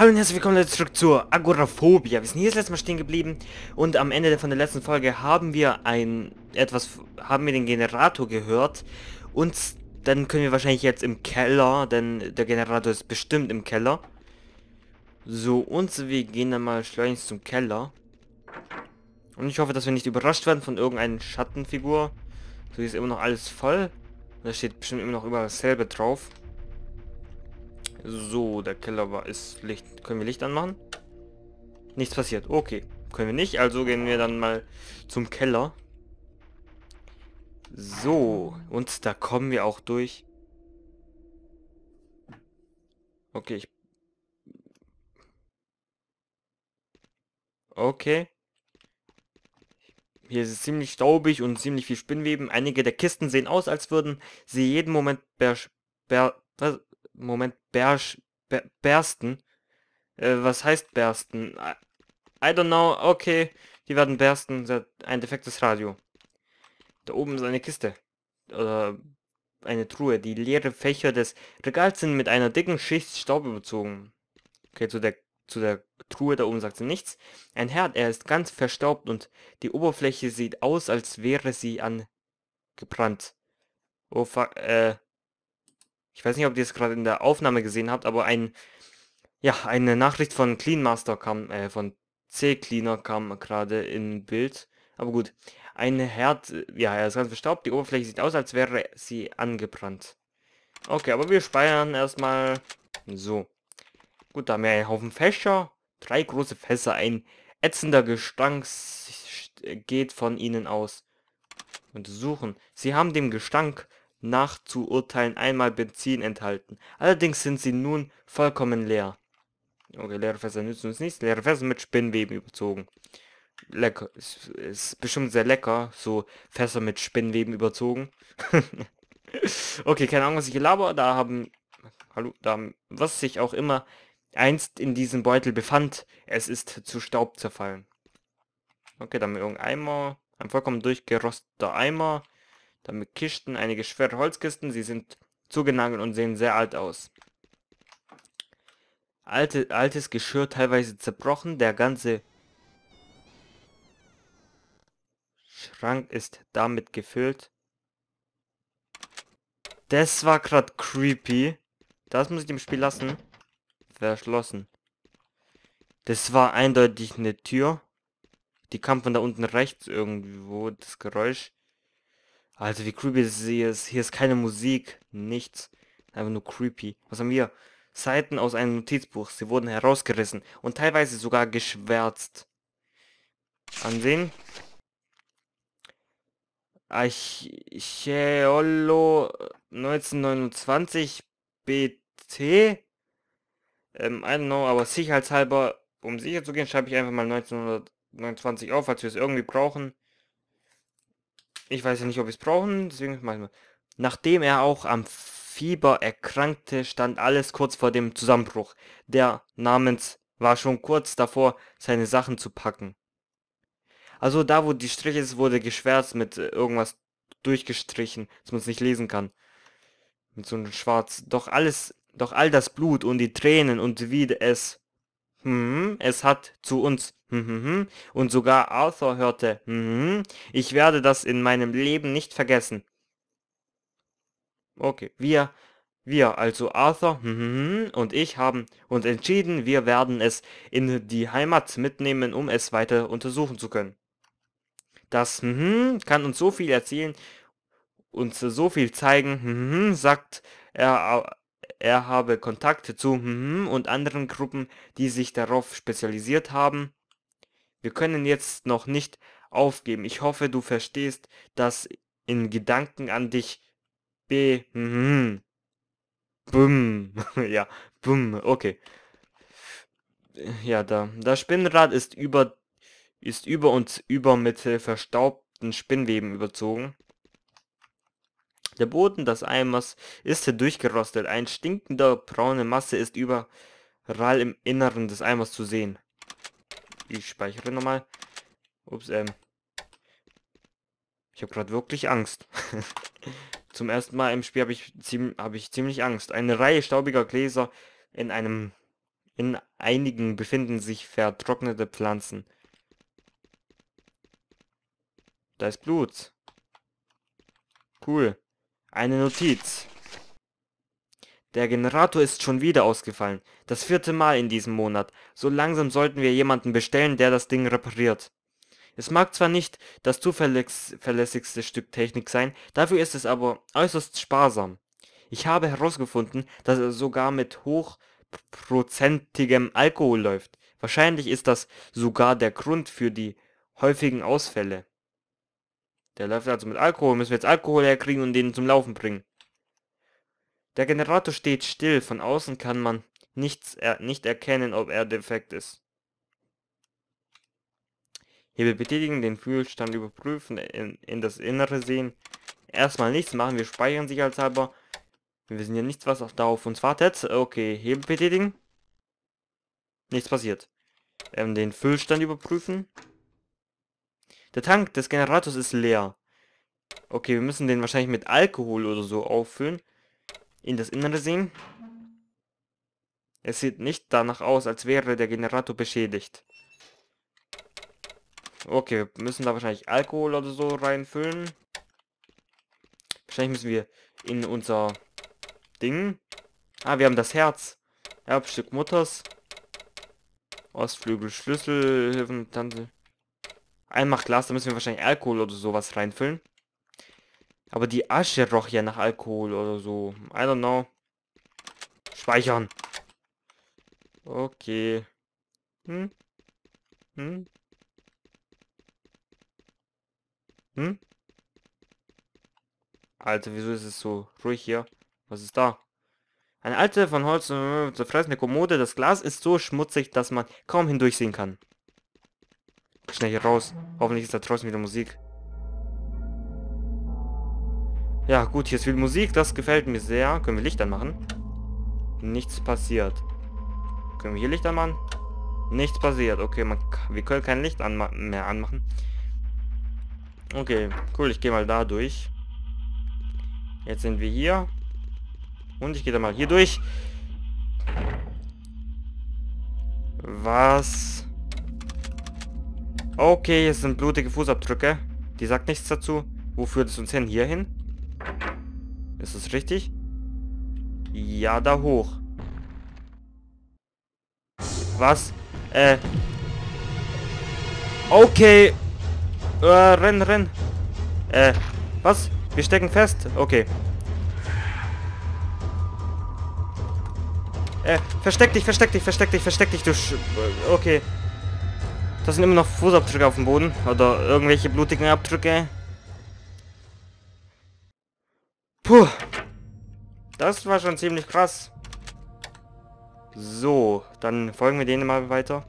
Hallo und herzlich willkommen zurück zur Agoraphobia. Wir sind hier das letzte Mal stehen geblieben und am Ende von der letzten Folge haben wir ein etwas haben wir den Generator gehört und dann können wir wahrscheinlich jetzt im Keller, denn der Generator ist bestimmt im Keller. So, und wir gehen dann mal schleunigst zum Keller. Und ich hoffe, dass wir nicht überrascht werden von irgendeiner Schattenfigur. So ist immer noch alles voll. Da steht bestimmt immer noch überall dasselbe drauf. So, der Keller war ist Licht. Können wir Licht anmachen? Nichts passiert. Okay. Können wir nicht, also gehen wir dann mal zum Keller. So, und da kommen wir auch durch. Okay, ich... Okay. Hier ist es ziemlich staubig und ziemlich viel Spinnweben. Einige der Kisten sehen aus, als würden sie jeden Moment bersch... Ber, Moment, bersch, ber, bersten. Äh, was heißt bersten? I, don't know. Okay, die werden bersten. Ein defektes Radio. Da oben ist eine Kiste. Oder eine Truhe. Die leeren Fächer des Regals sind mit einer dicken Schicht Staub überzogen. Okay, zu der, zu der Truhe da oben sagt sie nichts. Ein Herd, er ist ganz verstaubt und die Oberfläche sieht aus, als wäre sie angebrannt. Oh fuck, äh, ich weiß nicht, ob ihr es gerade in der Aufnahme gesehen habt, aber ein, ja, eine Nachricht von Clean Master kam, äh, von C-Cleaner kam gerade in Bild. Aber gut, ein Herd, ja, er ist ganz verstaubt, die Oberfläche sieht aus, als wäre sie angebrannt. Okay, aber wir speichern erstmal. So. Gut, da haben wir einen Haufen Fässer, drei große Fässer, ein ätzender Gestank geht von ihnen aus. Untersuchen. Sie haben dem Gestank nachzuurteilen einmal Benzin enthalten. Allerdings sind sie nun vollkommen leer. Okay, leere Fässer nützen uns nichts. Leere Fässer mit Spinnweben überzogen. Lecker. Ist, ist bestimmt sehr lecker. So Fässer mit Spinnweben überzogen. okay, keine Ahnung, was ich hier laber. Da haben... Hallo, da haben, was sich auch immer einst in diesem Beutel befand. Es ist zu Staub zerfallen. Okay, dann irgendein Eimer. Ein vollkommen durchgerosteter Eimer. Damit Kisten, einige schwere Holzkisten. Sie sind zugenagelt und sehen sehr alt aus. Alte, altes Geschirr teilweise zerbrochen. Der ganze Schrank ist damit gefüllt. Das war gerade creepy. Das muss ich dem Spiel lassen. Verschlossen. Das war eindeutig eine Tür. Die kam von da unten rechts irgendwo, das Geräusch. Also wie creepy hier ist. Hier ist keine Musik, nichts. Einfach nur creepy. Was haben wir? Seiten aus einem Notizbuch. Sie wurden herausgerissen und teilweise sogar geschwärzt. Ansehen. Archeolo 1929 BT. Ähm, I don't know, aber sicherheitshalber, um sicher zu gehen, schreibe ich einfach mal 1929 auf, falls wir es irgendwie brauchen. Ich weiß ja nicht, ob wir es brauchen, deswegen machen wir. Nachdem er auch am Fieber erkrankte, stand alles kurz vor dem Zusammenbruch. Der namens war schon kurz davor, seine Sachen zu packen. Also da, wo die Striche ist, wurde geschwärzt mit äh, irgendwas durchgestrichen, dass man es nicht lesen kann. Mit so einem Schwarz. Doch alles, doch all das Blut und die Tränen und wie es, es hat zu uns Mhm. Und sogar Arthur hörte, ich werde das in meinem Leben nicht vergessen. Okay, wir, wir, also Arthur und ich haben uns entschieden, wir werden es in die Heimat mitnehmen, um es weiter untersuchen zu können. Das kann uns so viel erzählen, uns so viel zeigen, sagt er, er habe Kontakte zu mhm, und anderen Gruppen, die sich darauf spezialisiert haben. Wir können jetzt noch nicht aufgeben. Ich hoffe, du verstehst, dass in Gedanken an dich B. Mhm. Bumm. ja, bumm. Okay. Ja, da. Das Spinnrad ist über ist über und über mit verstaubten Spinnweben überzogen. Der Boden des Eimers ist durchgerostet. Ein stinkender braune Masse ist überall im Inneren des Eimers zu sehen. Ich speichere nochmal. Ups, ähm. Ich habe gerade wirklich Angst. Zum ersten Mal im Spiel habe ich, ziemlich, hab ich ziemlich Angst. Eine Reihe staubiger Gläser in einem In einigen befinden sich vertrocknete Pflanzen. Da ist Blut. Cool. Eine Notiz. Der Generator ist schon wieder ausgefallen. Das vierte Mal in diesem Monat. So langsam sollten wir jemanden bestellen, der das Ding repariert. Es mag zwar nicht das zuverlässigste Stück Technik sein, dafür ist es aber äußerst sparsam. Ich habe herausgefunden, dass er sogar mit hochprozentigem Alkohol läuft. Wahrscheinlich ist das sogar der Grund für die häufigen Ausfälle. Der läuft also mit Alkohol, müssen wir jetzt Alkohol herkriegen und den zum Laufen bringen. Der Generator steht still, von außen kann man nichts er nicht erkennen, ob er defekt ist. Hebel betätigen, den Fühlstand überprüfen, in, in das Innere sehen. Erstmal nichts machen, wir speichern sicherheitshalber. Wir wissen ja nichts, was auch da auf uns wartet. Okay, Hebel betätigen. Nichts passiert. Ähm, den Füllstand überprüfen. Der Tank des Generators ist leer. Okay, wir müssen den wahrscheinlich mit Alkohol oder so auffüllen. In das Innere sehen. Es sieht nicht danach aus, als wäre der Generator beschädigt. Okay, wir müssen da wahrscheinlich Alkohol oder so reinfüllen. Wahrscheinlich müssen wir in unser Ding. Ah, wir haben das Herz. Erbstück Mutters. Ostflügel, Schlüssel, Hilfen, Tante. Einmachglas, da müssen wir wahrscheinlich Alkohol oder sowas reinfüllen. Aber die Asche roch ja nach Alkohol oder so. I don't know. Speichern. Okay. Hm? Hm? Hm? Alter, wieso ist es so ruhig hier? Was ist da? Eine alte, von Holz äh, zerfressene Kommode. Das Glas ist so schmutzig, dass man kaum hindurchsehen kann. Schnell hier raus. Hoffentlich ist da draußen wieder Musik. Ja, gut, hier ist viel Musik. Das gefällt mir sehr. Können wir Licht anmachen? Nichts passiert. Können wir hier Licht anmachen? Nichts passiert. Okay, man, wir können kein Licht anma mehr anmachen. Okay, cool. Ich gehe mal da durch. Jetzt sind wir hier. Und ich gehe da mal hier durch. Was? Okay, es sind blutige Fußabdrücke. Die sagt nichts dazu. Wo führt es uns hin? Hier hin? Ist das richtig? Ja, da hoch. Was? Äh. Okay. Äh, renn, renn. Äh, was? Wir stecken fest. Okay. Äh, versteck dich, versteck dich, versteck dich, versteck dich, du Sch Okay. Das sind immer noch Fußabdrücke auf dem Boden. Oder irgendwelche blutigen Abdrücke. Puh. Das war schon ziemlich krass. So, dann folgen wir denen mal weiter.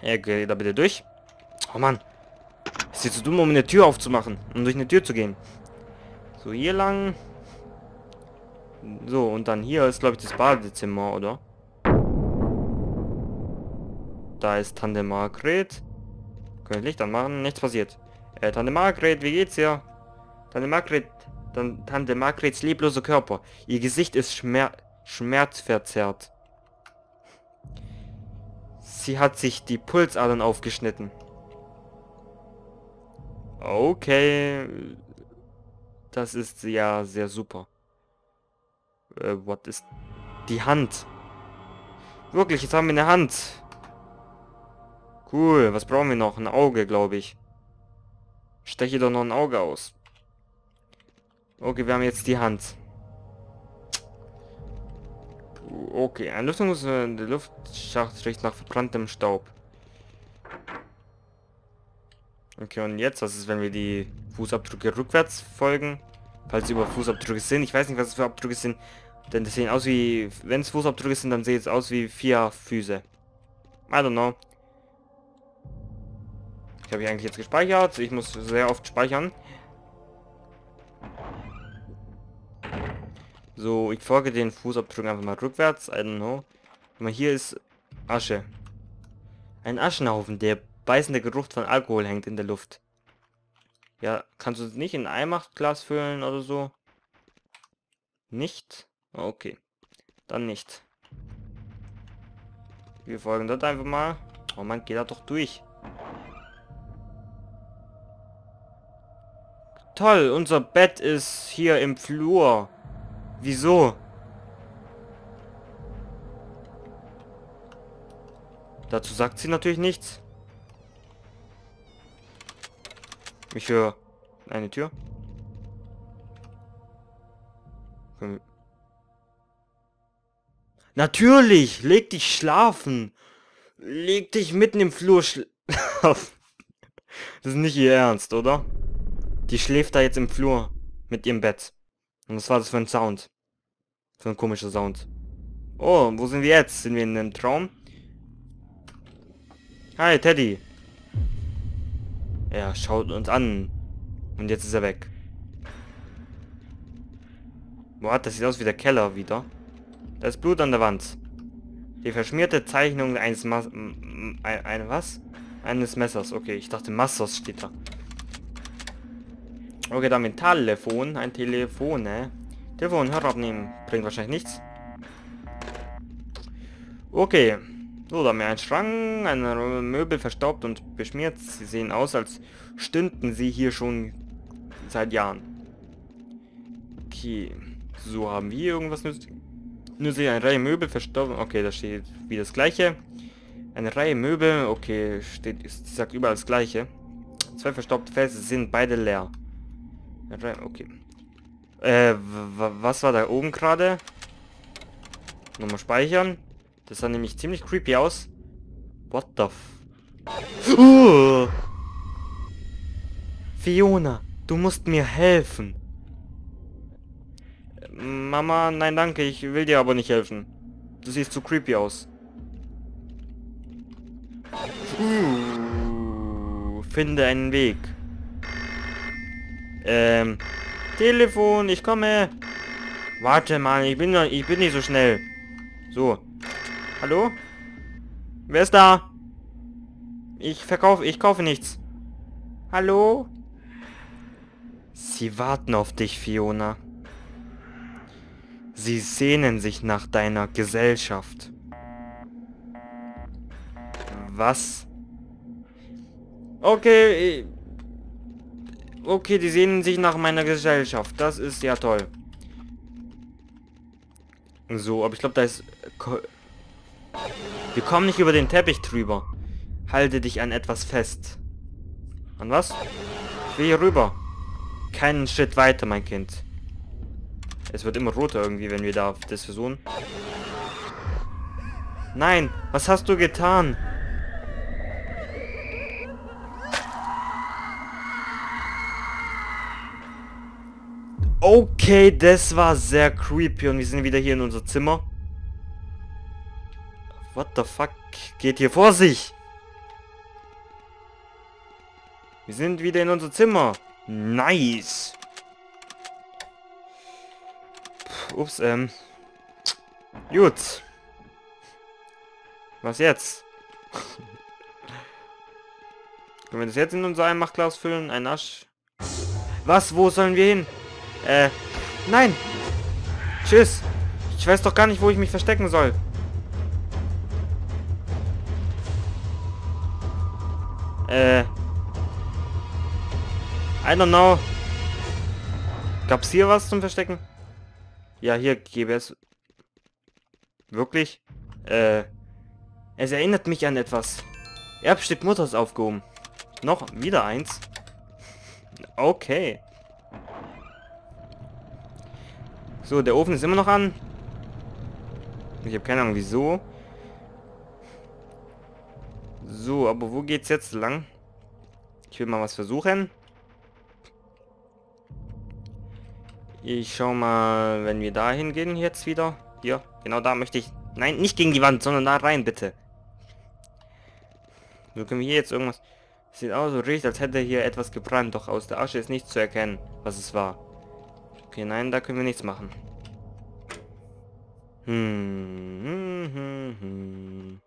Er geht da bitte durch. Oh Mann. Ist jetzt zu dumm, um eine Tür aufzumachen. Um durch eine Tür zu gehen. So, hier lang. So, und dann hier ist, glaube ich, das Badezimmer, oder? Da ist Tante Margret. Können Licht anmachen, nichts passiert. Äh, Tante Margret, wie geht's dir? Tante Margret, dann Tante Margrets lebloser Körper. Ihr Gesicht ist schmer schmerzverzerrt. Sie hat sich die Pulsadern aufgeschnitten. Okay. Das ist ja sehr super. Äh, what ist... Die Hand. Wirklich, jetzt haben wir eine Hand. Cool, was brauchen wir noch? Ein Auge, glaube ich. Steche doch noch ein Auge aus. Okay, wir haben jetzt die Hand. Okay, ein Lüftungs... Der Luftschacht riecht nach verbranntem Staub. Okay, und jetzt, was ist, wenn wir die Fußabdrücke rückwärts folgen? Falls sie über Fußabdrücke sind. Ich weiß nicht, was es für Abdrücke sind. Denn das sehen aus wie... Wenn es Fußabdrücke sind, dann sehen es aus wie vier Füße. I don't know. Ich habe hier eigentlich jetzt gespeichert. Ich muss sehr oft speichern. So, ich folge den Fußabdrücken einfach mal rückwärts. I don't know. Mal hier ist Asche. Ein Aschenhaufen, der beißende Geruch von Alkohol hängt in der Luft. Ja, kannst du es nicht in ein Einmachglas füllen oder so? Nicht? Okay. Dann nicht. Wir folgen dort einfach mal. Oh man, geht da doch durch. Toll, unser Bett ist hier im Flur. Wieso? Dazu sagt sie natürlich nichts. Ich höre eine Tür. Natürlich! Leg dich schlafen! Leg dich mitten im Flur schlafen. das ist nicht ihr Ernst, oder? Die schläft da jetzt im Flur mit ihrem Bett. Und was war das für ein Sound? So ein komischer Sound. Oh, wo sind wir jetzt? Sind wir in einem Traum? Hi, Teddy. Er schaut uns an. Und jetzt ist er weg. Boah, das sieht aus wie der Keller wieder. Da ist Blut an der Wand. Die verschmierte Zeichnung eines Mas ein, ein was? Eines Messers. Okay, ich dachte Masters steht da. Okay, ein Telefon. Ein Telefon, ne? Telefon, hör abnehmen. Bringt wahrscheinlich nichts. Okay. So, da haben wir einen Schrank, ein Möbel verstaubt und beschmiert. Sie sehen aus, als stünden sie hier schon seit Jahren. Okay. So, haben wir irgendwas nützliches? Nur sehe eine Reihe Möbel verstaubt. Okay, da steht wie das gleiche. Eine Reihe Möbel, okay, steht, ist, sagt überall das gleiche. Zwei verstaubte Felsen sind beide leer. Okay. Äh, was war da oben gerade? Nochmal speichern. Das sah nämlich ziemlich creepy aus. What the f... Uh! Fiona, du musst mir helfen. Mama, nein danke, ich will dir aber nicht helfen. Du siehst zu creepy aus. Uh, finde einen Weg. Ähm, Telefon, ich komme. Warte mal, ich bin, ich bin nicht so schnell. So. Hallo? Wer ist da? Ich verkaufe, ich kaufe nichts. Hallo? Sie warten auf dich, Fiona. Sie sehnen sich nach deiner Gesellschaft. Was? Okay. Okay, die sehnen sich nach meiner Gesellschaft. Das ist ja toll. So, aber ich glaube, da ist... Wir kommen nicht über den Teppich drüber. Halte dich an etwas fest. An was? Ich will hier rüber. Keinen Schritt weiter, mein Kind. Es wird immer roter irgendwie, wenn wir da das versuchen. Nein, was hast du getan? Okay, das war sehr creepy und wir sind wieder hier in unser Zimmer. What the fuck geht hier vor sich? Wir sind wieder in unser Zimmer. Nice. Ups, ähm. Gut. Was jetzt? Können wir das jetzt in unser Einmachglas füllen? Ein Asch. Was? Wo sollen wir hin? Äh. Nein! Tschüss! Ich weiß doch gar nicht, wo ich mich verstecken soll. Äh. I don't know. Gab's hier was zum Verstecken? Ja, hier gäbe es... Wirklich? Äh... Es erinnert mich an etwas. Erbstück Mutters aufgehoben. Noch wieder eins. Okay. So, der Ofen ist immer noch an. Ich habe keine Ahnung, wieso. So, aber wo geht's jetzt lang? Ich will mal was versuchen. Ich schau mal, wenn wir da hingehen jetzt wieder. Hier, genau da möchte ich... Nein, nicht gegen die Wand, sondern da rein, bitte. So können wir hier jetzt irgendwas... Sieht aus, so riecht, als hätte hier etwas gebrannt, doch aus der Asche ist nicht zu erkennen, was es war. Okay, nein, da können wir nichts machen. Hm, hm, hm, hm.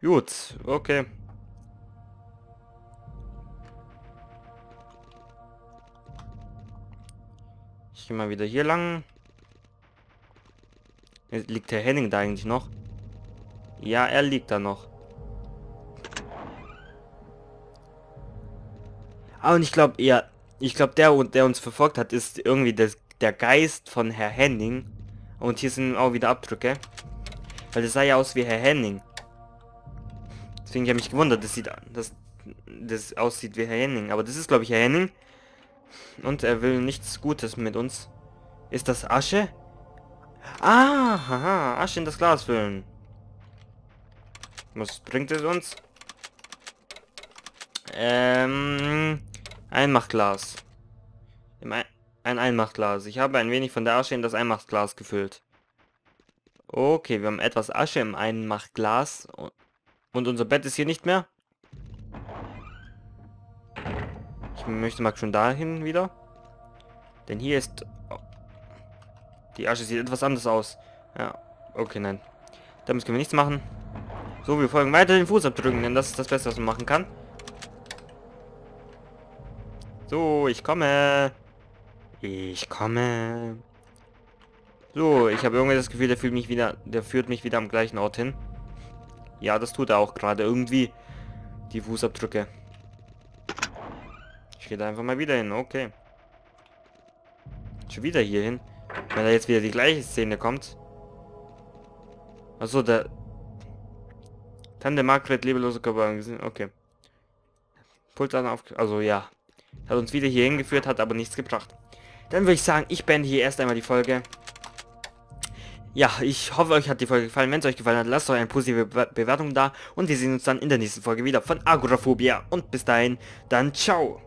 Gut, okay. Ich gehe mal wieder hier lang. Liegt der Henning da eigentlich noch? Ja, er liegt da noch. Ah, und ich glaube, ja, ich glaube, der, der uns verfolgt hat, ist irgendwie das, der Geist von Herr Henning. Und hier sind auch wieder Abdrücke. Weil das sah ja aus wie Herr Henning. Deswegen habe ich mich gewundert, das sieht, dass das aussieht wie Herr Henning. Aber das ist, glaube ich, Herr Henning. Und er will nichts Gutes mit uns. Ist das Asche? Ah, haha, Asche in das Glas füllen. Was bringt es uns? Ähm, Einmachglas. Ein Einmachglas. Ich habe ein wenig von der Asche in das Einmachglas gefüllt. Okay, wir haben etwas Asche im Einmachglas. Und unser Bett ist hier nicht mehr. Ich möchte mal schon dahin wieder. Denn hier ist... Die Asche sieht etwas anders aus. Ja, okay, nein. Damit können wir nichts machen. So, wir folgen weiter den Fußabdrücken, denn das ist das Beste, was man machen kann. So, ich komme. Ich komme. So, ich habe irgendwie das Gefühl, der fühlt mich wieder, der führt mich wieder am gleichen Ort hin. Ja, das tut er auch gerade irgendwie. Die Fußabdrücke. Ich gehe da einfach mal wieder hin, okay. Schon wieder hier hin. Wenn da jetzt wieder die gleiche Szene kommt. Achso, der... Tante Margret, lebelose Körper. Okay. Pult an auf... Also ja. Hat uns wieder hier hingeführt, hat aber nichts gebracht. Dann würde ich sagen, ich beende hier erst einmal die Folge. Ja, ich hoffe, euch hat die Folge gefallen. Wenn es euch gefallen hat, lasst euch eine positive Be Bewertung da. Und wir sehen uns dann in der nächsten Folge wieder von Agoraphobia. Und bis dahin, dann ciao.